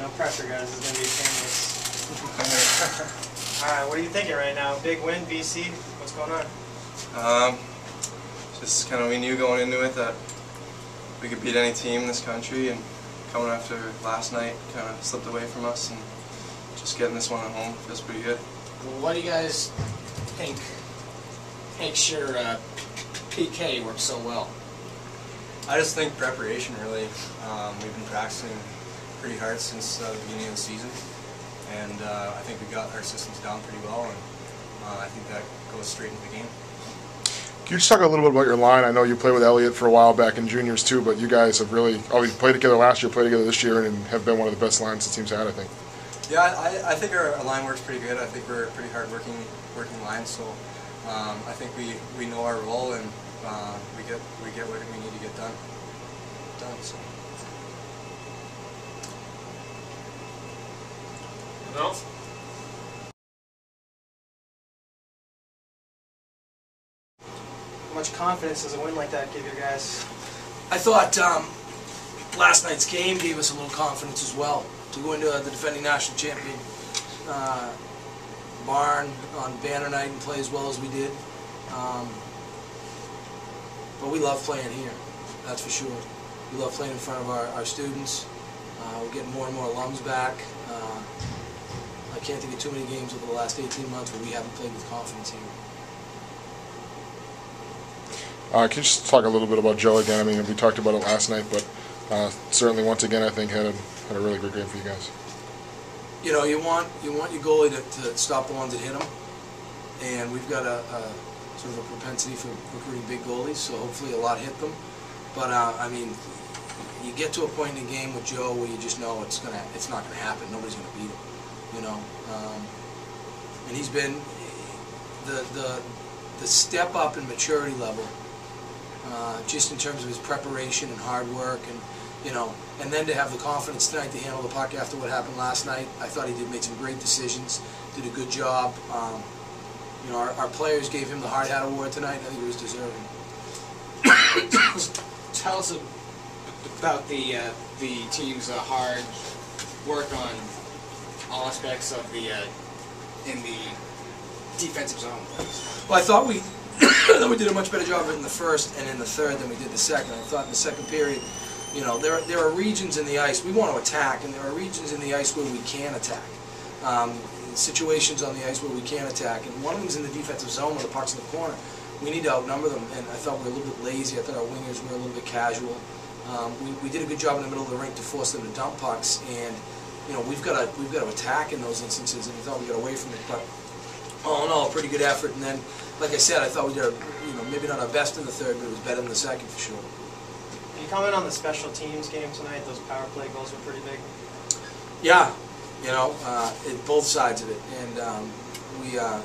no pressure, guys. It's gonna be painless. All right, what are you thinking right now? Big win, BC. What's going on? Um, just kind of we knew going into it that we could beat any team in this country, and coming after last night kind of slipped away from us, and just getting this one at home feels pretty good. What do you guys think makes your uh, PK work so well? I just think preparation really. Um, we've been practicing pretty hard since uh, the beginning of the season, and uh, I think we got our systems down pretty well, and uh, I think that goes straight into the game. Can you just talk a little bit about your line? I know you played with Elliot for a while back in juniors too, but you guys have really, oh, you played together last year, played together this year, and have been one of the best lines the team's had, I think. Yeah, I, I think our, our line works pretty good. I think we're a pretty hard working working line, so um, I think we, we know our role and uh, we get we get what we need to get done. Done. So. Anything else? How much confidence does a win like that give you guys? I thought um, last night's game gave us a little confidence as well to go into uh, the defending national champion uh, barn on banner night and play as well as we did. Um, but we love playing here, that's for sure. We love playing in front of our, our students. Uh, we're getting more and more alums back. I can't think of too many games over the last 18 months where we haven't played with confidence here. Uh, can you just talk a little bit about Joe again? I mean, we talked about it last night, but uh, certainly once again, I think had a had a really good game for you guys. you know, you want you want your goalie to, to stop the ones that hit him, and we've got a, a sort of a propensity for recruiting big goalies, so hopefully a lot hit them. But uh, I mean, you get to a point in the game with Joe where you just know it's gonna it's not gonna happen. Nobody's gonna beat him, you know. Um, and he's been the the the step up in maturity level, uh, just in terms of his preparation and hard work and you know, and then to have the confidence tonight to handle the puck after what happened last night. I thought he did make some great decisions, did a good job. Um, you know, our, our players gave him the hard hat award tonight. I think it was deserving. Tell us about the uh, the team's uh, hard work on aspects of the uh, in the defensive zone. Well, I thought we thought we did a much better job in the first and in the third than we did the second. I thought in the second period, you know, there are, there are regions in the ice we want to attack, and there are regions in the ice where we can attack. Um, situations on the ice where we can attack, and one of them is in the defensive zone where the puck's in the corner. We need to outnumber them, and I thought we were a little bit lazy. I thought our wingers were a little bit casual. Um, we, we did a good job in the middle of the rink to force them to dump pucks, and you know we've got to we've got to attack in those instances, and we thought we got away from it. But all in all, a pretty good effort. And then, like I said, I thought we did, a, you know, maybe not our best in the third, but it was better in the second for sure. Can you comment on the special teams game tonight? Those power play goals were pretty big. Yeah, you know, uh, it, both sides of it, and um, we uh,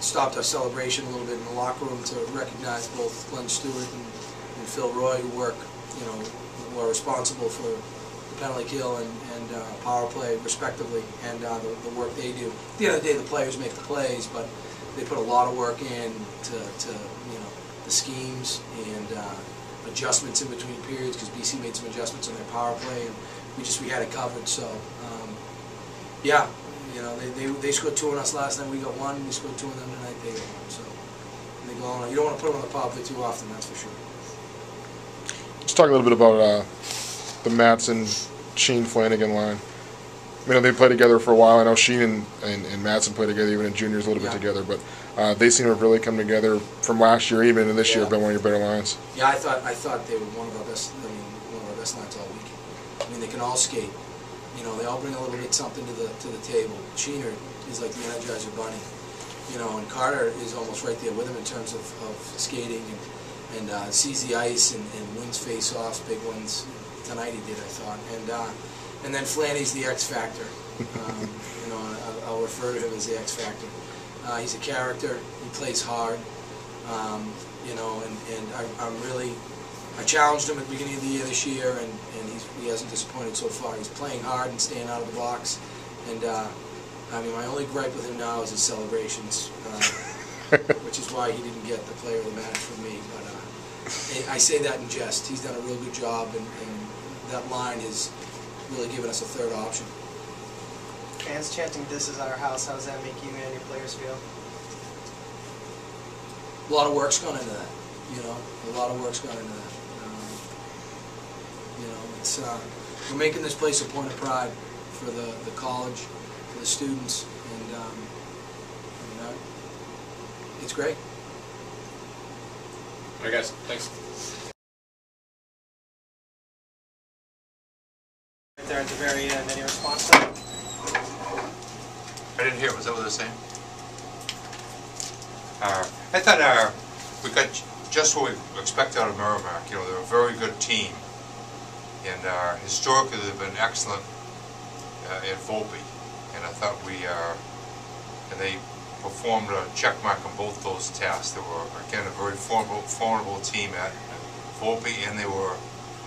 stopped our celebration a little bit in the locker room to recognize both Glenn Stewart and, and Phil Roy, who work, you know, who are responsible for penalty kill and, and uh, power play, respectively, and uh, the, the work they do. At the end of the day, the players make the plays, but they put a lot of work in to, to you know, the schemes and uh, adjustments in between periods because BC made some adjustments on their power play and we just we had it covered. So um, yeah, you know they, they they scored two on us last night. We got one. We scored two on them tonight. They got one. So they go on. You don't want to put them on the power play too often. That's for sure. Let's talk a little bit about uh, the Madsen Sheen Flanagan line. You know, they played together for a while. I know Sheen and, and, and Madsen played together even in juniors a little Yeah. bit together, but uh, they seem to have really come together from last year even, and this year Yeah. have been one of your better lines. Yeah, I thought I thought they were one of our best. I mean, one of our best lines all week. I mean, they can all skate. You know, they all bring a little bit something to the to the table. Sheener is like the Energizer Bunny. You know, and Carter is almost right there with him in terms of, of skating and and uh, sees the ice and, and wins face-offs, big ones. Tonight he did, I thought. And uh, and then Flanny's the X factor. Um, you know, I'll, I'll refer to him as the X factor. Uh, he's a character. He plays hard. Um, you know, and, and I, I'm really, I challenged him at the beginning of the year this year, and, and he's, he hasn't disappointed so far. He's playing hard and staying out of the box. And, uh, I mean, my only gripe with him now is his celebrations, uh, which is why he didn't get the player of the match from me. But I say that in jest. He's done a real good job, and, and that line has really giving us a third option. Fans chanting, "This is our house." How does that make you and your players feel? A lot of work's gone into that, you know, a lot of work's gone into that. Um, You know, it's, uh, we're making this place a point of pride for the, the college, for the students, and, um, you know, it's great. All right, guys. Thanks. Right there at the very end, any response to that? I didn't hear, was that what they're saying? Uh, I thought uh, we got just what we expected out of Merrimack, you know, they're a very good team. And uh, historically, they've been excellent uh, at Volpe. And I thought we, uh, and they performed a check mark on both those tests. They were, again, a very formidable, formidable team at Volpe, and they were,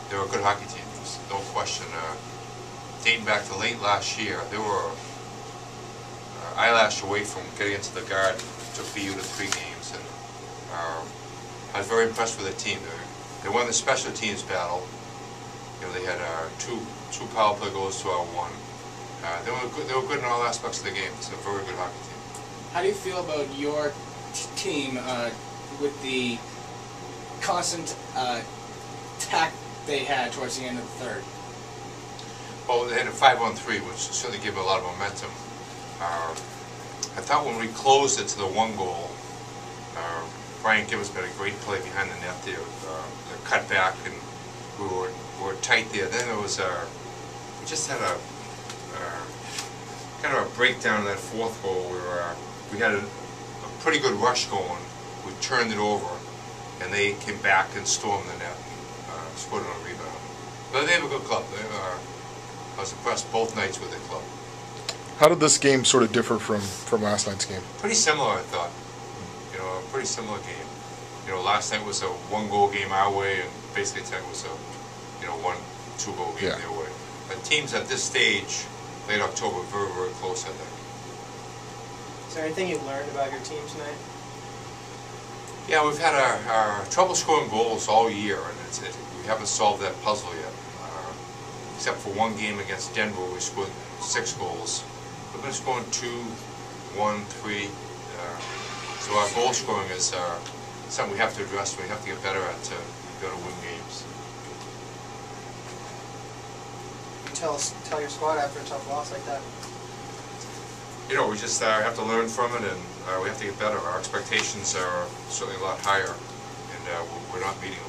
they were a good hockey team, there's no question. Uh, Dating back to late last year, they were uh, eyelash away from getting into the Garden, took BU to three games, and uh, I was very impressed with the team. They, they won the special teams battle. You know, they had uh, two two power play goals to our one. Uh, they were good, they were good in all aspects of the game. It's a very good hockey team. How do you feel about your team uh, with the constant uh, attack they had towards the end of the third? Well, they had a five-on-three, which certainly gave a lot of momentum. Uh, I thought when we closed it to the one goal, uh, Brian Gibbons made a great play behind the net there, uh, the cutback, and we were, we were tight there. Then it was a, we just had a, uh, kind of a breakdown in that fourth goal where uh, we had a, a pretty good rush going. We turned it over, and they came back and stormed the net, uh, scored on a rebound. But they have a good club. They. I was impressed both nights with the club. How did this game sort of differ from, from last night's game? Pretty similar, I thought. You know, a pretty similar game. You know, last night was a one-goal game our way, and basically tonight was a, you know, one, two-goal game Yeah. their way. But teams at this stage, late October, very, very close, I think. Is there anything you learned about your team tonight? Yeah, we've had our, our trouble scoring goals all year, and it's, it, we haven't solved that puzzle yet. Uh, except for one game against Denver, we scored six goals. We've been scoring two, one, three. Uh, so our goal scoring is uh, something we have to address. We have to get better at to go to win games. You tell us, tell your squad after a tough loss like that. You know, we just uh, have to learn from it, and uh, we have to get better. Our expectations are certainly a lot higher, and uh, we're- we're not meeting